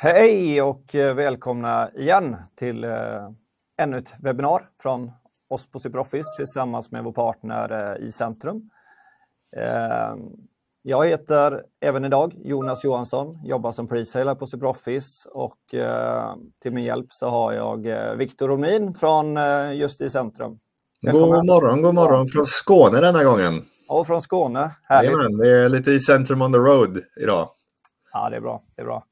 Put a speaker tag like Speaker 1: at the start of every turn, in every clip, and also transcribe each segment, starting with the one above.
Speaker 1: Hej och eh, välkomna igen till eh, ännu ett webbinar från oss på SuperOffice tillsammans med vår partner eh, i Centrum. Eh, jag heter även idag Jonas Johansson, jobbar som presaler på SuperOffice och till min hjälp så har jag Viktor Romin från just i Centrum.
Speaker 2: Välkommen. God morgon, god morgon från Skåne denna gången.
Speaker 1: Ja, från Skåne. Härligt.
Speaker 2: Jajamän, det är lite i Centrum on the road idag.
Speaker 1: Ja, det är bra. Det är bra.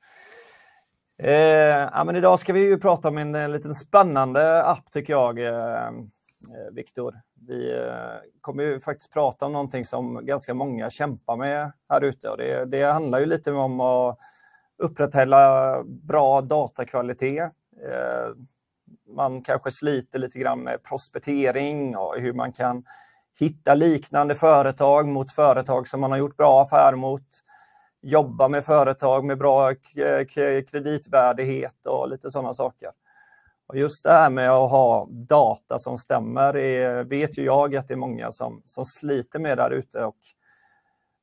Speaker 1: Eh, ja, men idag ska vi ju prata om en, en liten spännande app tycker jag, eh, eh, Viktor. Vi eh, kommer ju faktiskt prata om någonting som ganska många kämpar med här ute och det, det handlar ju lite om att upprätthålla bra datakvalitet. Eh, man kanske sliter lite grann med prospektering och hur man kan hitta liknande företag mot företag som man har gjort bra affär mot jobba med företag med bra eh, kreditvärdighet och lite sådana saker. Och just det här med att ha data som stämmer är, vet ju jag att det är många som, som sliter med där ute och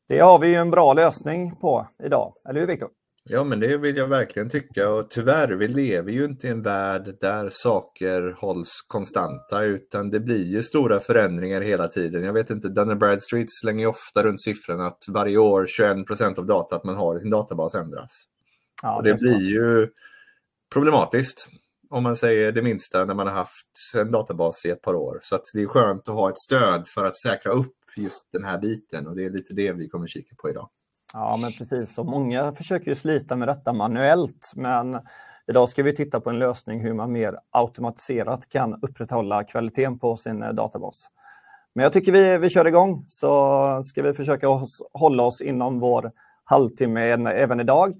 Speaker 1: det har vi ju en bra lösning på idag, eller hur Viktor?
Speaker 2: Ja, men det vill jag verkligen tycka och tyvärr, vi lever ju inte i en värld där saker hålls konstanta utan det blir ju stora förändringar hela tiden. Jag vet inte, Dun Bradstreet slänger ofta runt siffran att varje år 21 procent av datat man har i sin databas ändras. Ja, och det, blir ju problematiskt om man säger det minsta när man har haft en databas i ett par år. Så att det är skönt att ha ett stöd för att säkra upp just den här biten och det är lite det vi kommer kika på idag.
Speaker 1: Ja, men precis. Och många försöker ju slita med detta manuellt, men idag ska vi titta på en lösning hur man mer automatiserat kan upprätthålla kvaliteten på sin eh, databas. Men jag tycker vi, vi kör igång så ska vi försöka hålla oss inom vår halvtimme även idag.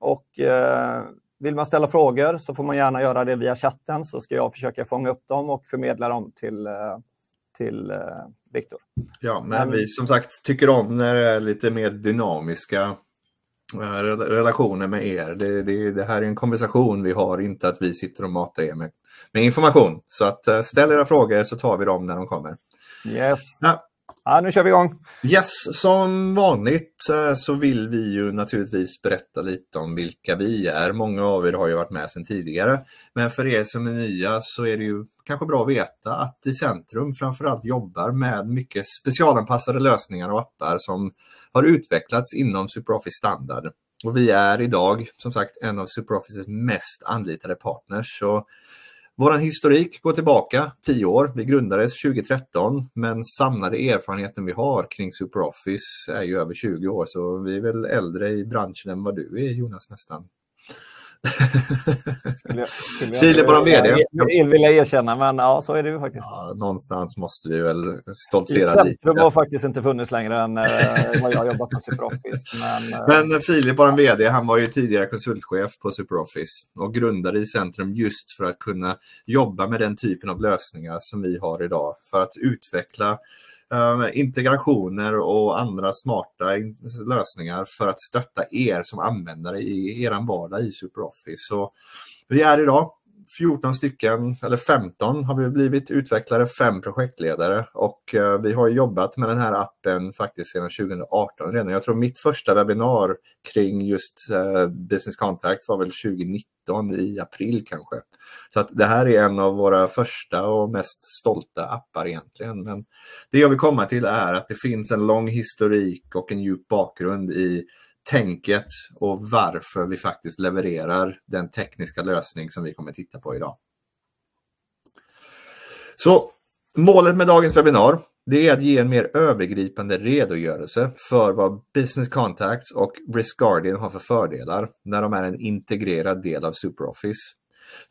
Speaker 1: Och eh, vill man ställa frågor så får man gärna göra det via chatten så ska jag försöka fånga upp dem och förmedla dem till, eh, till eh, Viktor.
Speaker 2: Ja, men vi som sagt tycker om när det är lite mer dynamiska eh, relationer med er. Det, det, det, här är en konversation vi har, inte att vi sitter och matar er med, med information. Så att eh, ställ era frågor så tar vi dem när de kommer.
Speaker 1: Yes. Ja. Ja, nu kör vi igång.
Speaker 2: Yes, som vanligt eh, så vill vi ju naturligtvis berätta lite om vilka vi är. Många av er har ju varit med sedan tidigare. Men för er som är nya så är det ju kanske bra att veta att i Centrum framförallt jobbar med mycket specialanpassade lösningar och appar som har utvecklats inom SuperOffice standard. Och vi är idag som sagt en av SuperOffices mest anlitade partners. Så vår historik går tillbaka 10 år. Vi grundades 2013 men samlade erfarenheten vi har kring SuperOffice är ju över 20 år så vi är väl äldre i branschen än vad du är Jonas nästan. Filip, vår VD.
Speaker 1: Jag vill jag erkänna, men ja, så är det ju faktiskt.
Speaker 2: Ja, någonstans måste vi väl stoltsera
Speaker 1: dit. Centrum har faktiskt inte funnits längre än eh, vad jag jobbat på SuperOffice. Men,
Speaker 2: eh. men Filip, vår VD, han var ju tidigare konsultchef på SuperOffice och grundade i Centrum just för att kunna jobba med den typen av lösningar som vi har idag för att utveckla Ehm, integrationer och andra smarta lösningar för att stötta er som användare i er vardag i SuperOffice. Så vi är idag 14 stycken, eller 15 har vi blivit utvecklare, fem projektledare och eh, vi har jobbat med den här appen faktiskt sedan 2018 redan. Jag tror mitt första webbinar kring just eh, Business Contact var väl 2019 i april kanske. Så att det här är en av våra första och mest stolta appar egentligen. Men det jag vill komma till är att det finns en lång historik och en djup bakgrund i tänket och varför vi faktiskt levererar den tekniska lösning som vi kommer titta på idag. Så målet med dagens webbinar det är att ge en mer övergripande redogörelse för vad Business Contacts och Risk Guardian har för fördelar när de är en integrerad del av SuperOffice.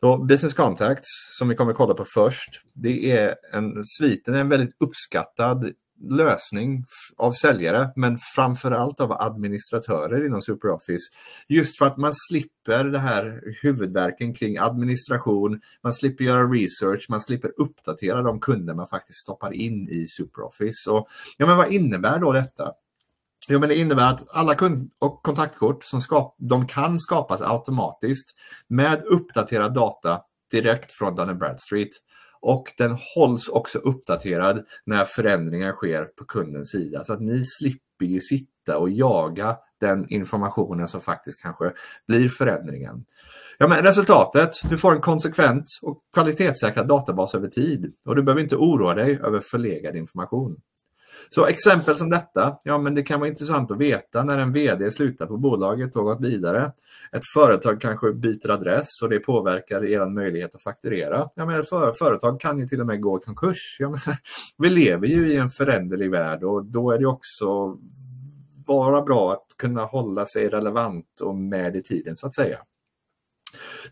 Speaker 2: Så Business Contacts, som vi kommer kolla på först, det är en sviten, en väldigt uppskattad lösning av säljare, men framförallt av administratörer inom SuperOffice. Just för att man slipper det här huvudverken kring administration, man slipper göra research, man slipper uppdatera de kunder man faktiskt stoppar in i SuperOffice. Och, ja, men vad innebär då detta? Jo, men det innebär att alla kund och kontaktkort som skap de kan skapas automatiskt med uppdaterad data direkt från Dun Bradstreet och den hålls också uppdaterad när förändringar sker på kundens sida så att ni slipper ju sitta och jaga den informationen som faktiskt kanske blir förändringen. Ja, men resultatet, du får en konsekvent och kvalitetssäkrad databas över tid och du behöver inte oroa dig över förlegad information. Så exempel som detta, ja men det kan vara intressant att veta när en VD slutar på bolaget och gått vidare. Ett företag kanske byter adress och det påverkar er möjlighet att fakturera. Ja, men ett företag kan ju till och med gå i konkurs. Ja, men, vi lever ju i en föränderlig värld och då är det också vara bra att kunna hålla sig relevant och med i tiden så att säga.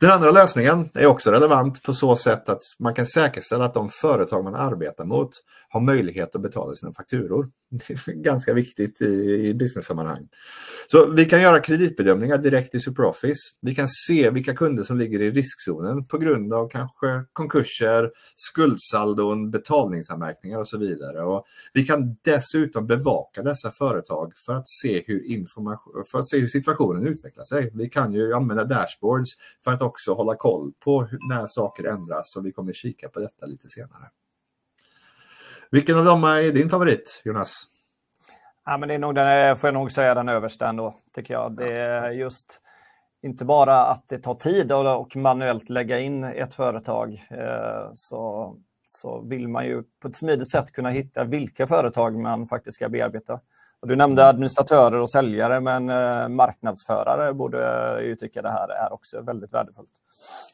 Speaker 2: Den andra lösningen är också relevant på så sätt att man kan säkerställa att de företag man arbetar mot har möjlighet att betala sina fakturor. Det är ganska viktigt i, i business-sammanhang. Så vi kan göra kreditbedömningar direkt i SuperOffice. Vi kan se vilka kunder som ligger i riskzonen på grund av kanske konkurser, skuldsaldon, betalningsanmärkningar och så vidare. Och vi kan dessutom bevaka dessa företag för att se hur, information, för att se hur situationen utvecklar sig. Vi kan ju använda dashboards för att också hålla koll på när saker ändras och vi kommer kika på detta lite senare. Vilken av dem är din favorit, Jonas?
Speaker 1: Ja, men det är nog den, eh, får jag nog säga den översta ändå, tycker jag. Det är just inte bara att det tar tid och manuellt lägga in ett företag, eh, så, så vill man ju på ett smidigt sätt kunna hitta vilka företag man faktiskt ska bearbeta. Du nämnde administratörer och säljare, men eh, marknadsförare borde ju tycka det här är också väldigt värdefullt.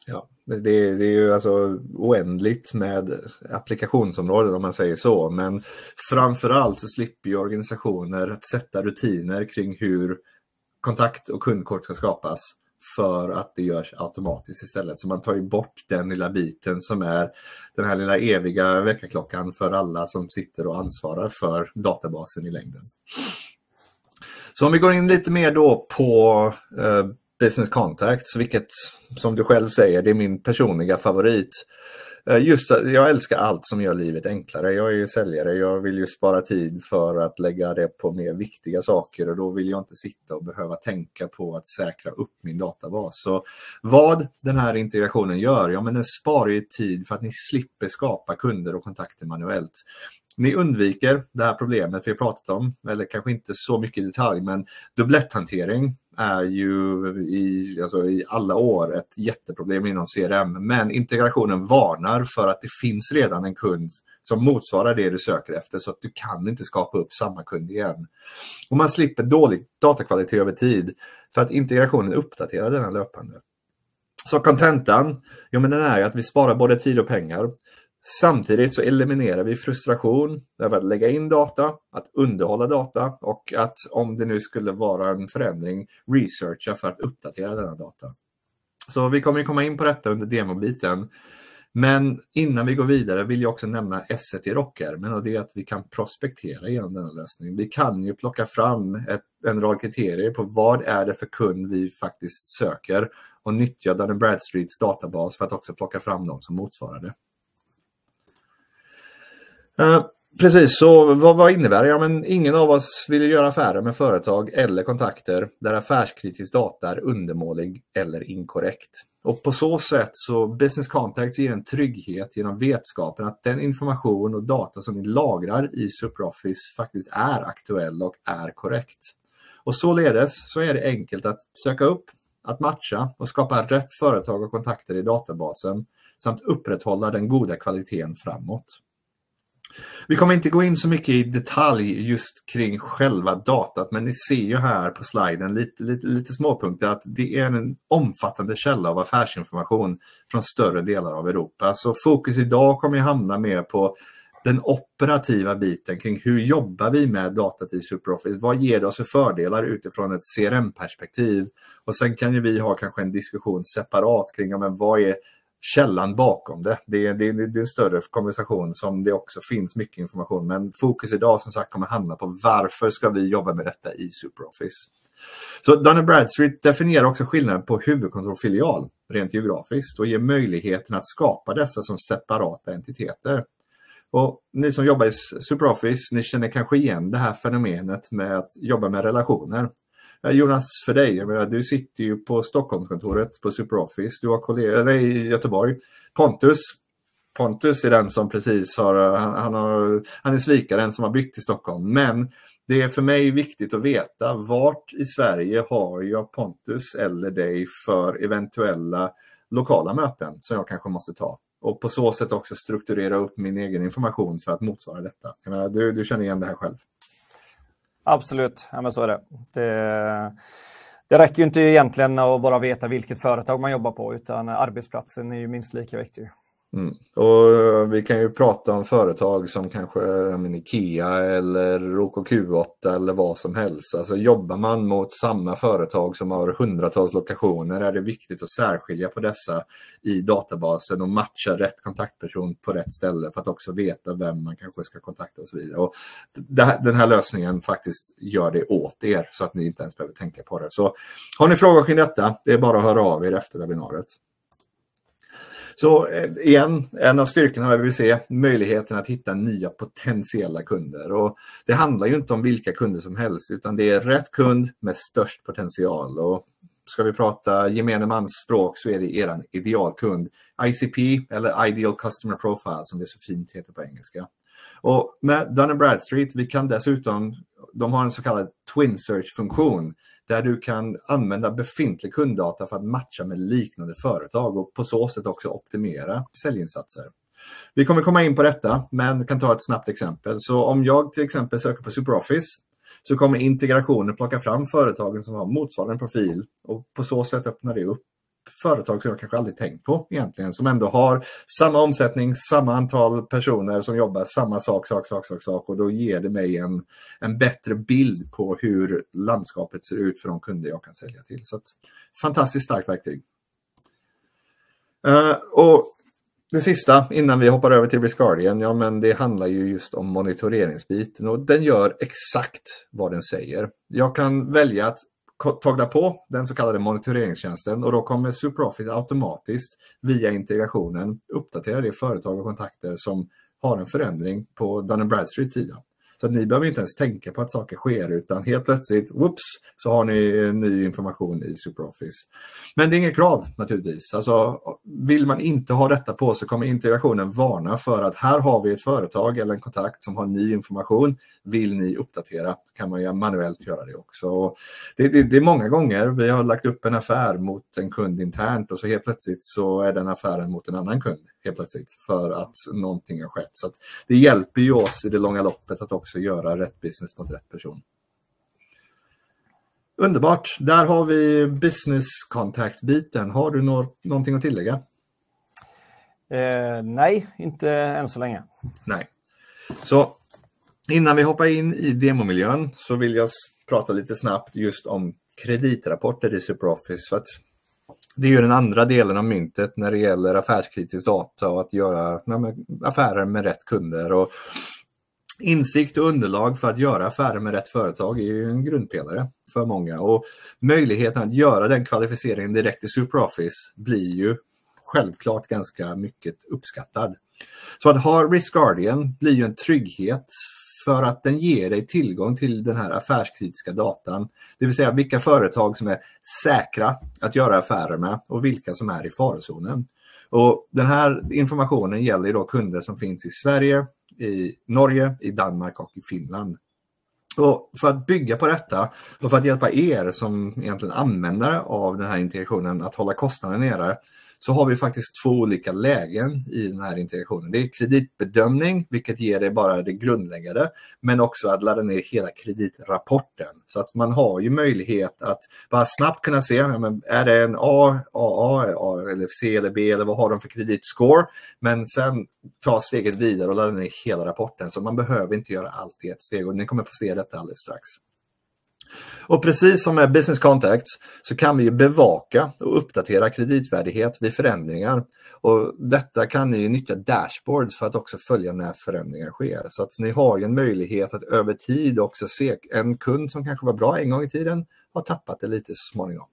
Speaker 2: Ja, det, det är ju alltså oändligt med applikationsområden om man säger så, men framför allt så slipper ju organisationer att sätta rutiner kring hur kontakt och kundkort ska skapas för att det görs automatiskt istället. Så man tar ju bort den lilla biten som är den här lilla eviga väckarklockan för alla som sitter och ansvarar för databasen i längden. Så om vi går in lite mer då på eh, Business Contacts, vilket som du själv säger, det är min personliga favorit. Eh, just jag älskar allt som gör livet enklare. Jag är ju säljare, jag vill ju spara tid för att lägga det på mer viktiga saker och då vill jag inte sitta och behöva tänka på att säkra upp min databas. Så vad den här integrationen gör, ja men den sparar ju tid för att ni slipper skapa kunder och kontakter manuellt. Ni undviker det här problemet vi har pratat om, eller kanske inte så mycket i detalj, men dubbletthantering är ju i, alltså i alla år ett jätteproblem inom CRM. Men integrationen varnar för att det finns redan en kund som motsvarar det du söker efter så att du kan inte skapa upp samma kund igen. Och man slipper dålig datakvalitet över tid för att integrationen uppdaterar denna löpande. Så kontentan, ja men den är att vi sparar både tid och pengar. Samtidigt så eliminerar vi frustration över att lägga in data, att underhålla data och att om det nu skulle vara en förändring, researcha för att uppdatera denna data. Så vi kommer komma in på detta under demobiten. Men innan vi går vidare vill jag också nämna S i rockärmen och det är att vi kan prospektera genom denna lösning. Vi kan ju plocka fram ett, en rad kriterier på vad är det för kund vi faktiskt söker och nyttja Dun Bradstreets databas för att också plocka fram dem som motsvarar det. Eh, precis, så vad, vad, innebär det? Ja, men ingen av oss vill göra affärer med företag eller kontakter där affärskritisk data är undermålig eller inkorrekt. Och på så sätt så Business Contacts ger en trygghet genom vetskapen att den information och data som ni lagrar i SuperOffice faktiskt är aktuell och är korrekt. Och således så är det enkelt att söka upp, att matcha och skapa rätt företag och kontakter i databasen samt upprätthålla den goda kvaliteten framåt. Vi kommer inte gå in så mycket i detalj just kring själva datat, men ni ser ju här på sliden lite, lite, lite småpunkter att det är en omfattande källa av affärsinformation från större delar av Europa. Så fokus idag kommer att hamna mer på den operativa biten kring hur jobbar vi med datat i SuperOffice? Vad ger det oss för fördelar utifrån ett CRM-perspektiv? Och sen kan ju vi ha kanske en diskussion separat kring ja, men vad är källan bakom det. Det är, det, är, det är en större konversation som det också finns mycket information. Men fokus idag som sagt kommer handla på varför ska vi jobba med detta i SuperOffice. Så Dun Bradstreet definierar också skillnaden på huvudkontor och filial rent geografiskt och ger möjligheten att skapa dessa som separata entiteter. Och ni som jobbar i SuperOffice, ni känner kanske igen det här fenomenet med att jobba med relationer. Jonas, för dig, jag menar, du sitter ju på Stockholmskontoret på SuperOffice, du har kollegor i Göteborg. Pontus, Pontus är den som precis har, han, han, har, han är svikaren som har bytt till Stockholm. Men Det är för mig viktigt att veta vart i Sverige har jag Pontus eller dig för eventuella lokala möten som jag kanske måste ta. Och på så sätt också strukturera upp min egen information för att motsvara detta. Menar, du, du känner igen det här själv?
Speaker 1: Absolut, ja, men så är det. det. Det räcker ju inte egentligen att bara veta vilket företag man jobbar på utan arbetsplatsen är ju minst lika viktig.
Speaker 2: Mm. Och eh, vi kan ju prata om företag som kanske men, Ikea eller OKQ8 eller vad som helst. Alltså jobbar man mot samma företag som har hundratals lokationer är det viktigt att särskilja på dessa i databasen och matcha rätt kontaktperson på rätt ställe för att också veta vem man kanske ska kontakta och så vidare. Och den här lösningen faktiskt gör det åt er så att ni inte ens behöver tänka på det. Så har ni frågor kring detta, det är bara att höra av er efter webbinariet. Så eh, igen, en av styrkorna vi vill se, möjligheten att hitta nya potentiella kunder. Och det handlar ju inte om vilka kunder som helst, utan det är rätt kund med störst potential. Och ska vi prata gemene mans språk så är det er idealkund. ICP eller Ideal Customer Profile som det så fint heter på engelska. Och med Dun Bradstreet, vi kan dessutom, de har en så kallad Twin Search-funktion där du kan använda befintlig kunddata för att matcha med liknande företag och på så sätt också optimera säljinsatser. Vi kommer komma in på detta, men kan ta ett snabbt exempel. Så om jag till exempel söker på SuperOffice så kommer integrationen plocka fram företagen som har motsvarande profil och på så sätt öppnar det upp företag som jag kanske aldrig tänkt på egentligen, som ändå har samma omsättning, samma antal personer som jobbar samma sak, sak, sak, sak, sak och då ger det mig en, en bättre bild på hur landskapet ser ut för de kunder jag kan sälja till. Så att, fantastiskt starkt verktyg. Uh, och det sista innan vi hoppar över till Riscardian, ja men det handlar ju just om monitoreringsbiten och den gör exakt vad den säger. Jag kan välja att tagna på den så kallade monitoreringstjänsten och då kommer SuperOffice automatiskt via integrationen uppdatera det företag och kontakter som har en förändring på Dun Bradstreets sida. Så att ni behöver inte ens tänka på att saker sker utan helt plötsligt, whoops, så har ni ny information i SuperOffice. Men det är inget krav naturligtvis. Alltså, vill man inte ha detta på så kommer integrationen varna för att här har vi ett företag eller en kontakt som har ny information. Vill ni uppdatera kan man ju manuellt göra det också. Det, det, det, är många gånger vi har lagt upp en affär mot en kund internt och så helt plötsligt så är den affären mot en annan kund helt plötsligt för att någonting har skett. Så det hjälper ju oss i det långa loppet att också göra rätt business mot rätt person. Underbart. Där har vi business contact-biten. Har du något, någonting att tillägga?
Speaker 1: Eh, nej, inte än så länge.
Speaker 2: Nej. Så innan vi hoppar in i demomiljön så vill jag prata lite snabbt just om kreditrapporter i SuperOffice. För att det är ju den andra delen av myntet när det gäller affärskritisk data och att göra affärer med rätt kunder. Och insikt och underlag för att göra affärer med rätt företag är ju en grundpelare för många och möjligheten att göra den kvalificeringen direkt i SuperOffice blir ju självklart ganska mycket uppskattad. Så att ha Risk Guardian blir ju en trygghet för att den ger dig tillgång till den här affärskritiska datan. Det vill säga vilka företag som är säkra att göra affärer med och vilka som är i farozonen. Och den här informationen gäller då kunder som finns i Sverige, i Norge, i Danmark och i Finland. Och för att bygga på detta och för att hjälpa er som egentligen användare av den här integrationen att hålla kostnaden nere så har vi faktiskt två olika lägen i den här integrationen. Det är kreditbedömning, vilket ger dig bara det grundläggande, men också att ladda ner hela kreditrapporten. Så att man har ju möjlighet att bara snabbt kunna se, men är det en A, AA, A, eller C eller B eller vad har de för kreditscore? Men sen ta steget vidare och ladda ner hela rapporten. Så man behöver inte göra allt i ett steg och ni kommer få se detta alldeles strax. Och precis som med Business Contacts så kan vi bevaka och uppdatera kreditvärdighet vid förändringar. Och detta kan ni nyttja dashboards för att också följa när förändringar sker. Så att ni har en möjlighet att över tid också se en kund som kanske var bra en gång i tiden har tappat det lite så småningom.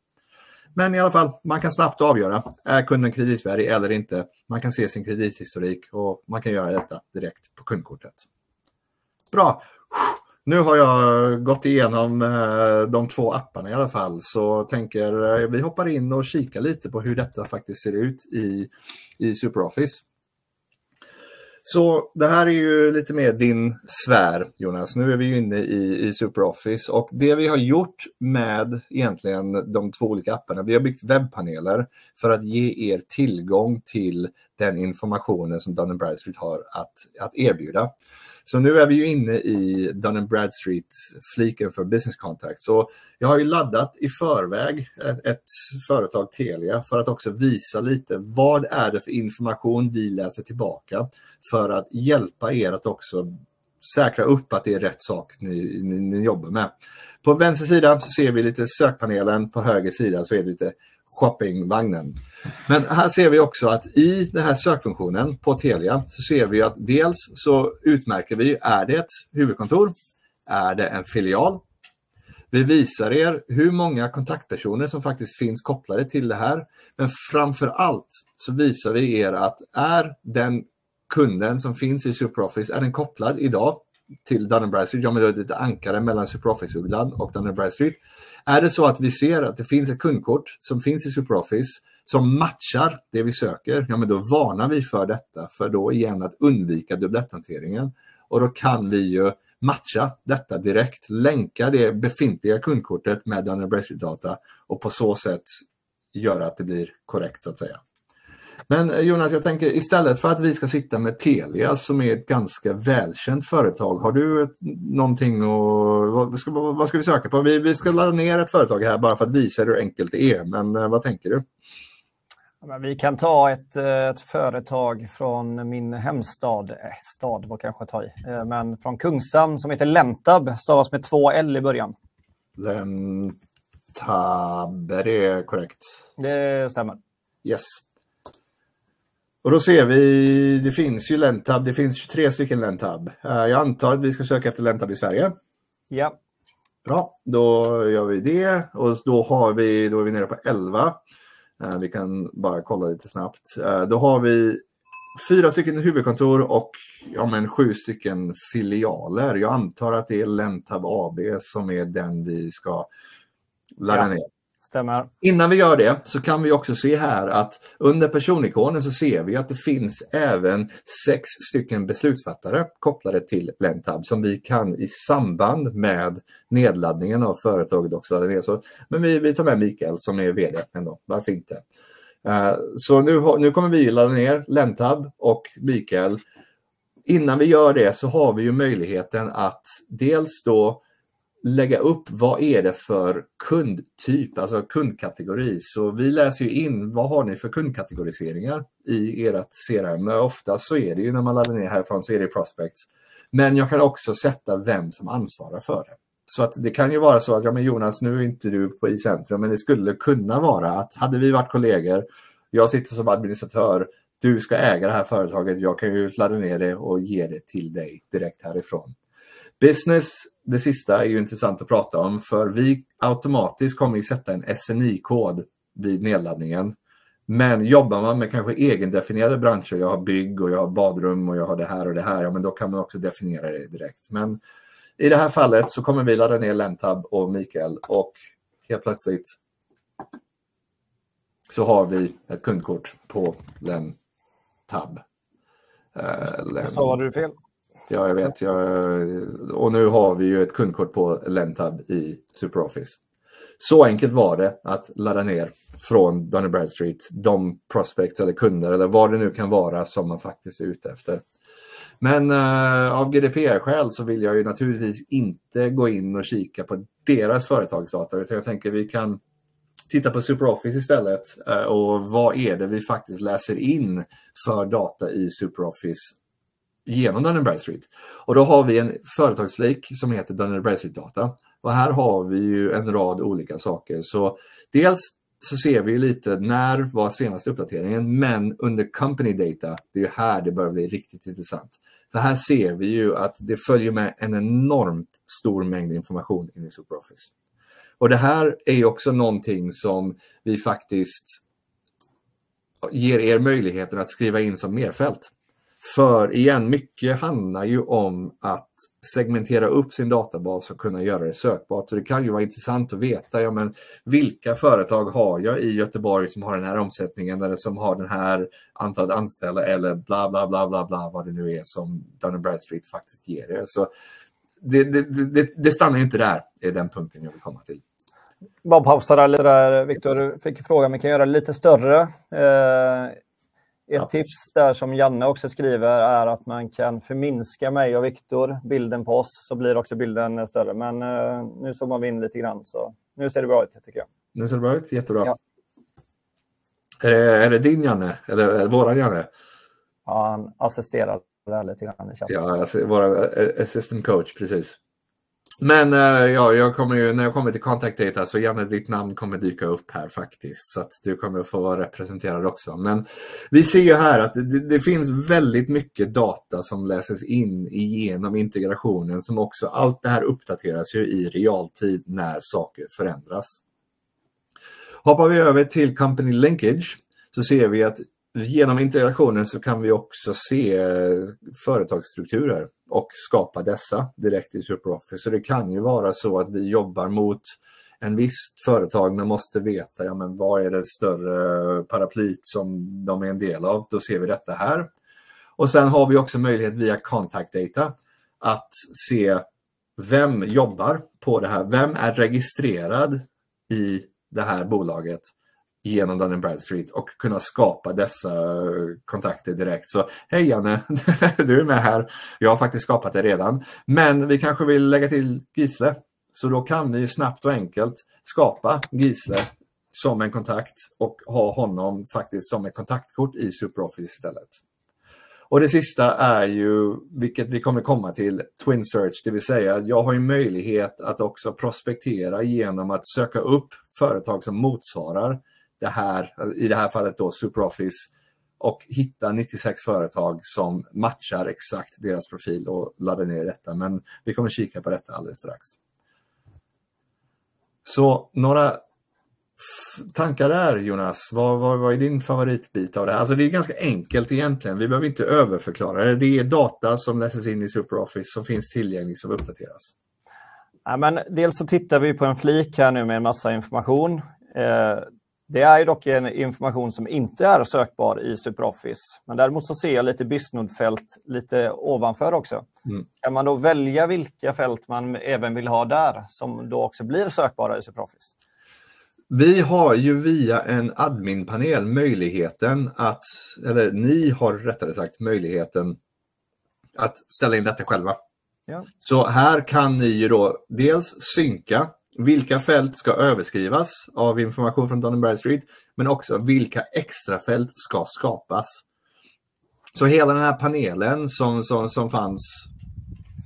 Speaker 2: Men i alla fall, man kan snabbt avgöra, är kunden kreditvärdig eller inte? Man kan se sin kredithistorik och man kan göra detta direkt på kundkortet. Bra! Nu har jag gått igenom eh, de två apparna i alla fall så tänker eh, vi hoppar in och kika lite på hur detta faktiskt ser ut i, i SuperOffice. Så det här är ju lite mer din sfär Jonas. Nu är vi ju inne i, i SuperOffice och det vi har gjort med egentligen de två olika apparna, vi har byggt webbpaneler för att ge er tillgång till den informationen som Dun Bradstreet har att, att erbjuda. Så nu är vi ju inne i Dun Bradstreet-fliken för business contact. Så jag har ju laddat i förväg ett, ett, företag, Telia, för att också visa lite vad är det för information vi läser tillbaka för att hjälpa er att också säkra upp att det är rätt sak ni, ni, ni jobbar med. På vänster sida så ser vi lite sökpanelen, på höger sida så är det lite shoppingvagnen. Men här ser vi också att i den här sökfunktionen på Telia så ser vi att dels så utmärker vi, är det ett huvudkontor? Är det en filial? Vi visar er hur många kontaktpersoner som faktiskt finns kopplade till det här. Men framför allt så visar vi er att är den kunden som finns i SuperOffice, är den kopplad idag till Dun Bradstreet, ja men då är det ett ankare mellan SuperOffice-ugglan och Dun Bradstreet. Är det så att vi ser att det finns ett kundkort som finns i SuperOffice som matchar det vi söker, ja men då varnar vi för detta för då igen att undvika dubbletthanteringen. Och då kan vi ju matcha detta direkt, länka det befintliga kundkortet med Dun Bradstreet-data och på så sätt göra att det blir korrekt så att säga. Men eh, Jonas, jag tänker istället för att vi ska sitta med Telia som är ett ganska välkänt företag, har du någonting och vad ska, vad ska vi söka på? Vi, vi ska ladda ner ett företag här bara för att visa hur enkelt det är, men eh, vad tänker du?
Speaker 1: vi kan ta ett, eh, ett, företag från min hemstad, eh, stad var kanske att ta i, men från Kungsan som heter Lentab, stavas med två L i början.
Speaker 2: Lentab, är det korrekt?
Speaker 1: Det stämmer.
Speaker 2: Yes. Och då ser vi, det finns ju Lentab, det finns 23 stycken Lentab. Eh, jag antar att vi ska söka efter Lentab i Sverige.
Speaker 1: Ja.
Speaker 2: Bra, då gör vi det och då har vi, då är vi nere på 11. Eh, vi kan bara kolla lite snabbt. Eh, då har vi fyra stycken huvudkontor och ja, men sju stycken filialer. Jag antar att det är Lentab AB som är den vi ska ladda ja. ner.
Speaker 1: Stämmer.
Speaker 2: Innan vi gör det så kan vi också se här att under personikonen så ser vi att det finns även sex stycken beslutsfattare kopplade till Lentab som vi kan i samband med nedladdningen av företaget också ladda ner. Så, men vi, vi tar med Mikael som är VD ändå, varför inte? Uh, så nu, nu kommer vi ladda ner Lentab och Mikael. Innan vi gör det så har vi ju möjligheten att dels då lägga upp vad är det för kundtyp, alltså kundkategori. Så vi läser ju in vad har ni för kundkategoriseringar i ert CRM. Ofta så är det ju när man laddar ner härifrån så är det prospects. Men jag kan också sätta vem som ansvarar för det. Så att det kan ju vara så att, ja men Jonas, nu är inte du på i-centrum, men det skulle kunna vara att hade vi varit kollegor, jag sitter som administratör, du ska äga det här företaget, jag kan ju ladda ner det och ge det till dig direkt härifrån. Business, det sista är ju intressant att prata om för vi automatiskt kommer att sätta en SNI-kod vid nedladdningen. Men jobbar man med kanske egendefinierade branscher, jag har bygg och jag har badrum och jag har det här och det här, ja men då kan man också definiera det direkt. Men i det här fallet så kommer vi ladda ner Lentab och Mikael och helt plötsligt så har vi ett kundkort på Lentab.
Speaker 1: Eh, uh, Len... Stavade du fel?
Speaker 2: Ja, jag vet. Jag, och nu har vi ju ett kundkort på Lentab i SuperOffice. Så enkelt var det att ladda ner från Dun Bradstreet de prospects eller kunder eller vad det nu kan vara som man faktiskt är ute efter. Men uh, av GDPR-skäl så vill jag ju naturligtvis inte gå in och kika på deras företagsdata utan jag tänker vi kan titta på SuperOffice istället uh, och vad är det vi faktiskt läser in för data i SuperOffice genom Dun Bradstreet. Och då har vi en företagslik som heter Dun Bradstreet Data. Och här har vi ju en rad olika saker. Så dels så ser vi lite när var senaste uppdateringen, men under company data, det är ju här det börjar bli riktigt intressant. För här ser vi ju att det följer med en enormt stor mängd information in i SuperOffice. Och det här är också någonting som vi faktiskt ger er möjligheten att skriva in som merfält. För igen, mycket handlar ju om att segmentera upp sin databas och kunna göra det sökbart. Så det kan ju vara intressant att veta, ja, men vilka företag har jag i Göteborg som har den här omsättningen eller som har den här antalet anställda eller bla bla bla bla bla vad det nu är som Dun Bradstreet faktiskt ger er. Så det, det, det, det stannar ju inte där, är den punkten jag vill komma till.
Speaker 1: Bara pausa där lite där, Viktor. Du fick frågan om vi kan göra det lite större. Eh, ett ja. tips där som Janne också skriver är att man kan förminska mig och Viktor, bilden på oss, så blir också bilden större. Men uh, nu zoomar vi in lite grann, så nu ser det bra ut tycker jag.
Speaker 2: Nu ser det bra ut, jättebra. Ja. Är, det, är det din Janne, eller är det våran Janne?
Speaker 1: Ja, han assisterar där lite grann i chatten.
Speaker 2: Ja, alltså, vår assistant coach, precis. Men uh, ja, jag kommer ju, när jag kommer till contact data så Janne, ditt namn kommer dyka upp här faktiskt. Så att du kommer få vara representerad också. Men vi ser ju här att det, det, finns väldigt mycket data som läses in genom integrationen som också, allt det här uppdateras ju i realtid när saker förändras. Hoppar vi över till Company Linkage så ser vi att genom integrationen så kan vi också se eh, företagsstrukturer och skapa dessa direkt i SuperOffice. Så det kan ju vara så att vi jobbar mot en viss företag men måste veta ja, men vad är det större eh, paraplyt som de är en del av. Då ser vi detta här. Och sen har vi också möjlighet via contact data att se vem jobbar på det här. Vem är registrerad i det här bolaget? Genom Dun Bradstreet och kunna skapa dessa kontakter direkt. Så hej Janne, du är med här. Jag har faktiskt skapat det redan. Men vi kanske vill lägga till Gisle. Så då kan vi snabbt och enkelt skapa Gisle som en kontakt och ha honom faktiskt som ett kontaktkort i SuperOffice istället. Och det sista är ju, vilket vi kommer komma till, Twin Search, det vill säga jag har ju möjlighet att också prospektera genom att söka upp företag som motsvarar det här, i det här fallet då SuperOffice och hitta 96 företag som matchar exakt deras profil och ladda ner detta. Men vi kommer kika på detta alldeles strax. Så några tankar där Jonas? Vad, vad, vad är din favoritbit av det här? Alltså det är ganska enkelt egentligen. Vi behöver inte överförklara det. Det är data som läses in i SuperOffice som finns tillgänglig som uppdateras.
Speaker 1: Ja, men dels så tittar vi på en flik här nu med en massa information. Eh, det är ju dock en information som inte är sökbar i SuperOffice. Men däremot så ser jag lite Bisnode-fält lite ovanför också. Mm. Kan man då välja vilka fält man även vill ha där som då också blir sökbara i SuperOffice?
Speaker 2: Vi har ju via en adminpanel möjligheten att, eller ni har rättare sagt möjligheten att ställa in detta själva. Ja. Så här kan ni ju då dels synka vilka fält ska överskrivas av information från Dun Bradstreet, men också vilka extra fält ska skapas. Så hela den här panelen som, som, som fanns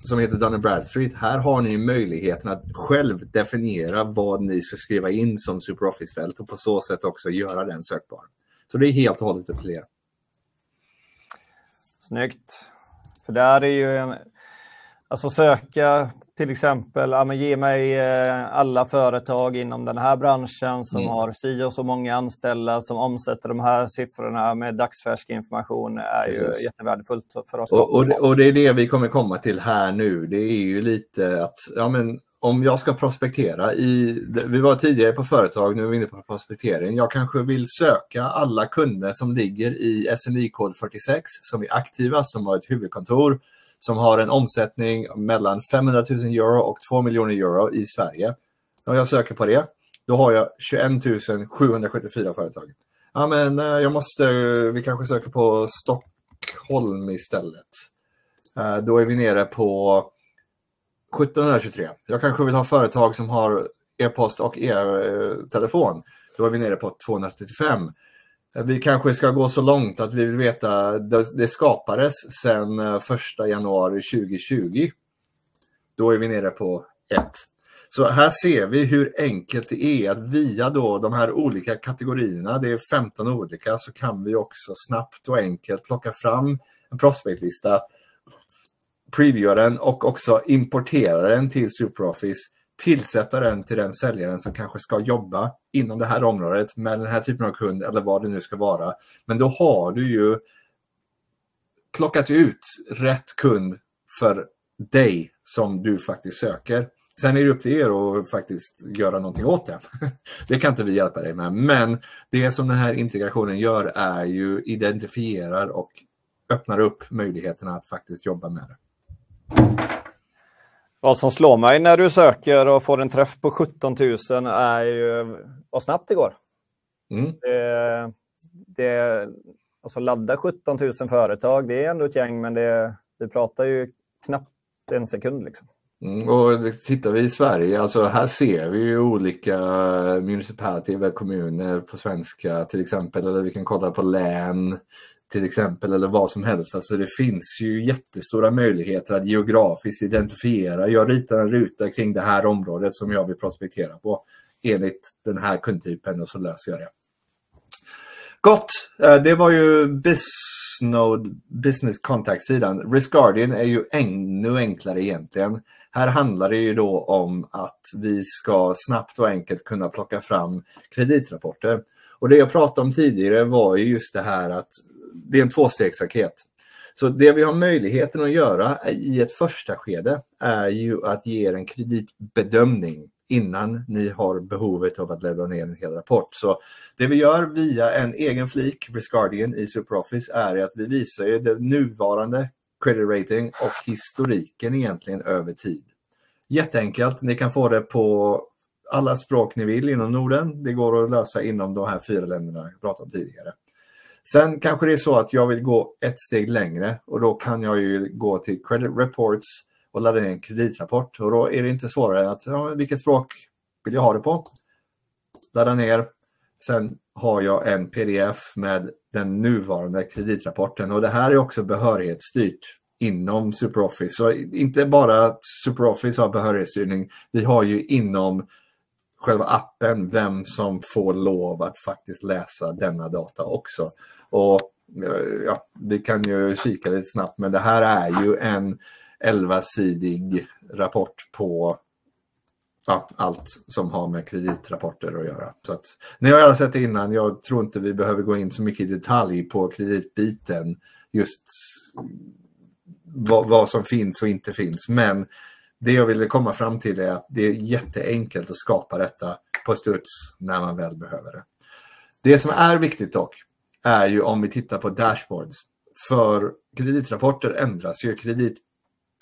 Speaker 2: som heter Dun Bradstreet, här har ni möjligheten att själv definiera vad ni ska skriva in som SuperOffice-fält och på så sätt också göra den sökbar. Så det är helt och hållet upp till er.
Speaker 1: Snyggt. För där är ju en, alltså söka till exempel, ja, men ge mig eh, alla företag inom den här branschen som mm. har si och så många anställda som omsätter de här siffrorna med dagsfärsk information är Precis. ju jättevärdefullt för oss.
Speaker 2: Och, och, det, och, det, är det vi kommer komma till här nu. Det är ju lite att ja, men om jag ska prospektera i, vi var tidigare på företag, nu är vi inne på prospektering. Jag kanske vill söka alla kunder som ligger i SNI-kod 46 som är aktiva, som har ett huvudkontor som har en omsättning mellan 500 000 euro och 2 miljoner euro i Sverige. Om jag söker på det, då har jag 21 774 företag. Ja, men eh, jag måste, eh, vi kanske söker på Stockholm istället. Eh, då är vi nere på 1723. Jag kanske vill ha företag som har e-post och e-telefon. Då är vi nere på 235. Vi kanske ska gå så långt att vi vill veta, det, det skapades sedan 1 eh, januari 2020. Då är vi nere på 1. Så här ser vi hur enkelt det är att via då de här olika kategorierna, det är 15 olika, så kan vi också snabbt och enkelt plocka fram en prospectlista, previewa den och också importera den till SuperOffice tillsätta den till den säljaren som kanske ska jobba inom det här området med den här typen av kund eller vad det nu ska vara. Men då har du ju plockat ut rätt kund för dig som du faktiskt söker. Sen är det upp till er att faktiskt göra någonting åt det. Det kan inte vi hjälpa dig med. Men det som den här integrationen gör är ju identifierar och öppnar upp möjligheterna att faktiskt jobba med det.
Speaker 1: Vad som slår mig när du söker och får en träff på 17 000 är ju vad snabbt det går. Mm. Det, det, alltså ladda 17 000 företag, det är ändå ett gäng, men det, vi pratar ju knappt en sekund. Liksom.
Speaker 2: Mm, och tittar vi i Sverige, alltså här ser vi ju olika municipality, kommuner på svenska till exempel, eller vi kan kolla på län till exempel, eller vad som helst. Alltså det finns ju jättestora möjligheter att geografiskt identifiera. Jag ritar en ruta kring det här området som jag vill prospektera på enligt den här kundtypen och så löser jag det. Gott! Eh, det var ju Bisnode, Business Contact-sidan. Risk Guardian är ju ännu enklare egentligen. Här handlar det ju då om att vi ska snabbt och enkelt kunna plocka fram kreditrapporter. Och det jag pratade om tidigare var ju just det här att det är en tvåstegsraket. Så det vi har möjligheten att göra i ett första skede är ju att ge er en kreditbedömning innan ni har behovet av att ladda ner en hel rapport. Så det vi gör via en egen flik, Riskardian i SuperOffice, är att vi visar ju det nuvarande credit rating och historiken egentligen över tid. Jätteenkelt, ni kan få det på alla språk ni vill inom Norden. Det går att lösa inom de här fyra länderna jag pratade om tidigare. Sen kanske det är så att jag vill gå ett steg längre och då kan jag ju gå till Credit Reports och ladda ner en kreditrapport. Och då är det inte svårare än att, ja, vilket språk vill jag ha det på? Ladda ner. Sen har jag en pdf med den nuvarande kreditrapporten och det här är också behörighetsstyrt inom SuperOffice. Så inte bara att SuperOffice har behörighetsstyrning, vi har ju inom själva appen vem som får lov att faktiskt läsa denna data också. Och eh, ja, vi kan ju kika lite snabbt, men det här är ju en 11-sidig rapport på ja, allt som har med kreditrapporter att göra. Så att, ni har alla sett det innan, jag tror inte vi behöver gå in så mycket i detalj på kreditbiten, just vad, vad som finns och inte finns. Men det jag ville komma fram till är att det är jätteenkelt att skapa detta på studs när man väl behöver det. Det som är viktigt dock är ju om vi tittar på dashboards. För kreditrapporter ändras ju. Kredit,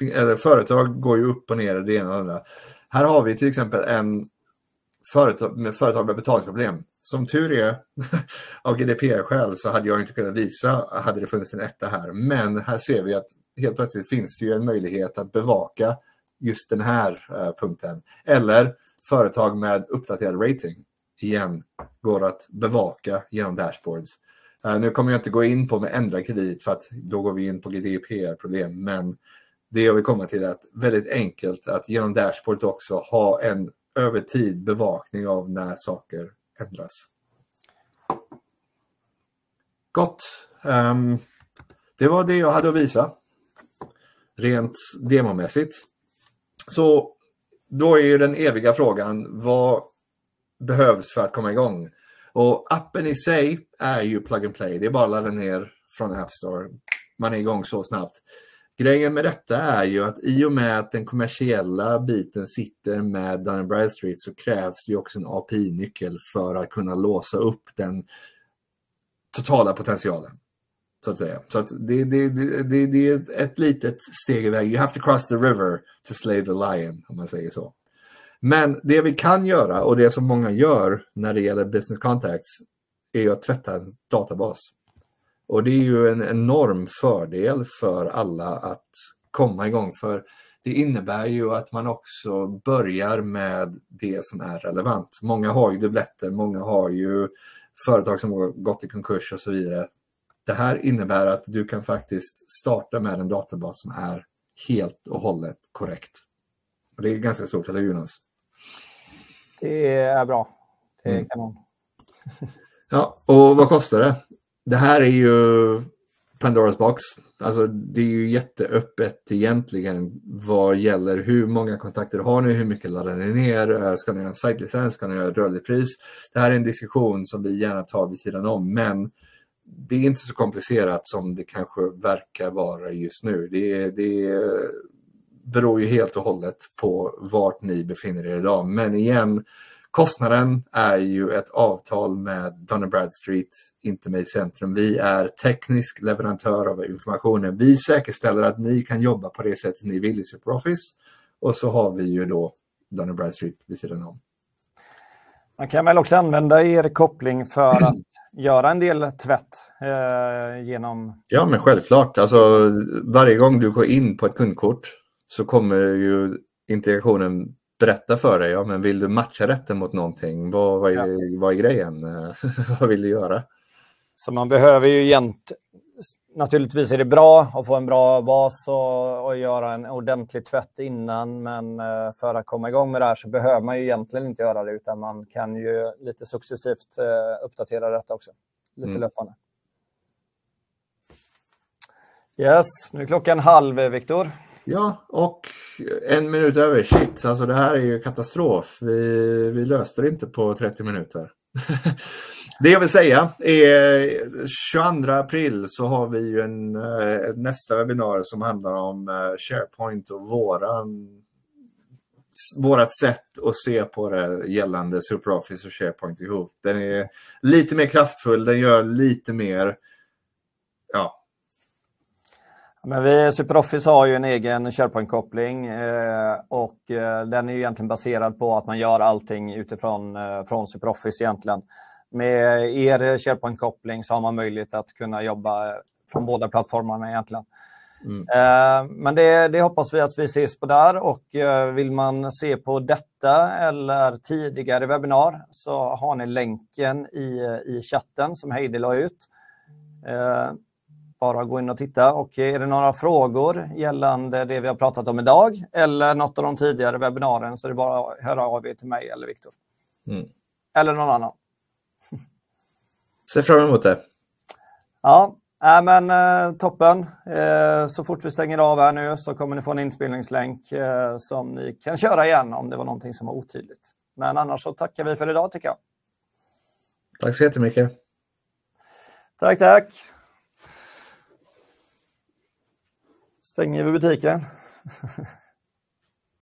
Speaker 2: eller företag går ju upp och ner det ena och det andra. Här har vi till exempel en företag med, företag med betalningsproblem. Som tur är, av GDPR-skäl så hade jag inte kunnat visa, hade det funnits en etta här. Men här ser vi att helt plötsligt finns det ju en möjlighet att bevaka just den här eh, punkten. Eller företag med uppdaterad rating. Igen, går att bevaka genom dashboards. Eh, nu kommer jag inte gå in på med ändra kredit för att då går vi in på GDPR-problem. Men det jag vill komma till är att väldigt enkelt att genom dashboards också ha en över tid bevakning av när saker ändras. Gott. Um, det var det jag hade att visa. Rent demomässigt. Så då är ju den eviga frågan, vad behövs för att komma igång? Och appen i sig är ju plug and play. Det är bara att ladda ner från App Store. Man är igång så snabbt. Grejen med detta är ju att i och med att den kommersiella biten sitter med Dun Bradstreet så krävs det också en API-nyckel för att kunna låsa upp den totala potentialen. Så att säga. Så att det, det, det, det är ett litet steg iväg. You have to cross the river to slay the lion, om man säger så. Men det vi kan göra och det som många gör när det gäller business contacts är att tvätta en databas. Och det är ju en enorm fördel för alla att komma igång för det innebär ju att man också börjar med det som är relevant. Många har ju dubbletter, många har ju företag som har gått i konkurs och så vidare. Det här innebär att du kan faktiskt starta med en databas som är helt och hållet korrekt. Och det är ganska stort, eller Jonas?
Speaker 1: Det är bra. Det är mm. kanon.
Speaker 2: ja, och vad kostar det? Det här är ju Pandoras box. Alltså det är ju jätteöppet egentligen vad gäller hur många kontakter har ni, hur mycket laddar ni ner, eh, ska ni ha en sajtlicens, ska ni ha rörligt pris? Det här är en diskussion som vi gärna tar vid sidan om, men det är inte så komplicerat som det kanske verkar vara just nu. Det, det beror ju helt och hållet på vart ni befinner er idag. Men igen, kostnaden är ju ett avtal med Dun Bradstreet, inte med i centrum. Vi är teknisk leverantör av informationen. Vi säkerställer att ni kan jobba på det sättet ni vill i SuperOffice. Och så har vi ju då Dun Bradstreet vid sidan om.
Speaker 1: Man kan väl också använda er koppling för att göra en del tvätt eh, genom...
Speaker 2: Ja, men självklart. Alltså, varje gång du går in på ett kundkort så kommer ju integrationen berätta för dig, ja, men vill du matcha rätten mot någonting? Vad, vad, är, ja. vad är grejen? vad vill du göra?
Speaker 1: Så man behöver ju jämt... Naturligtvis är det bra att få en bra bas och, och göra en ordentlig tvätt innan, men eh, för att komma igång med det här så behöver man ju egentligen inte göra det, utan man kan ju lite successivt eh, uppdatera detta också, lite mm. löpande. Yes, nu är klockan halv, Viktor.
Speaker 2: Ja, och en minut över. Shit, alltså det här är ju katastrof. Vi, vi löste det inte på 30 minuter. det jag vill säga är 22 april så har vi ju en, eh, nästa webbinarium som handlar om eh, SharePoint och våran vårat sätt att se på det gällande SuperOffice och SharePoint ihop. Den är lite mer kraftfull, den gör lite mer ja,
Speaker 1: men vi, SuperOffice har ju en egen SharePoint-koppling eh, och eh, den är ju egentligen baserad på att man gör allting utifrån eh, från SuperOffice egentligen. Med er SharePoint-koppling så har man möjlighet att kunna jobba från båda plattformarna egentligen. Mm. Eh, men det, det, hoppas vi att vi ses på där och eh, vill man se på detta eller tidigare webbinar så har ni länken i, i chatten som Heidi la ut. Bara gå in och titta. Och är det några frågor gällande det vi har pratat om idag eller något av de tidigare webbinarierna så är det bara att höra av er till mig eller Viktor. Mm. Eller någon annan.
Speaker 2: Ser fram emot det.
Speaker 1: Ja, äh, men eh, toppen. Eh, så fort vi stänger av här nu så kommer ni få en inspelningslänk eh, som ni kan köra igen om det var någonting som var otydligt. Men annars så tackar vi för idag tycker jag.
Speaker 2: Tack så jättemycket.
Speaker 1: Tack, tack. Stänger vi butiken.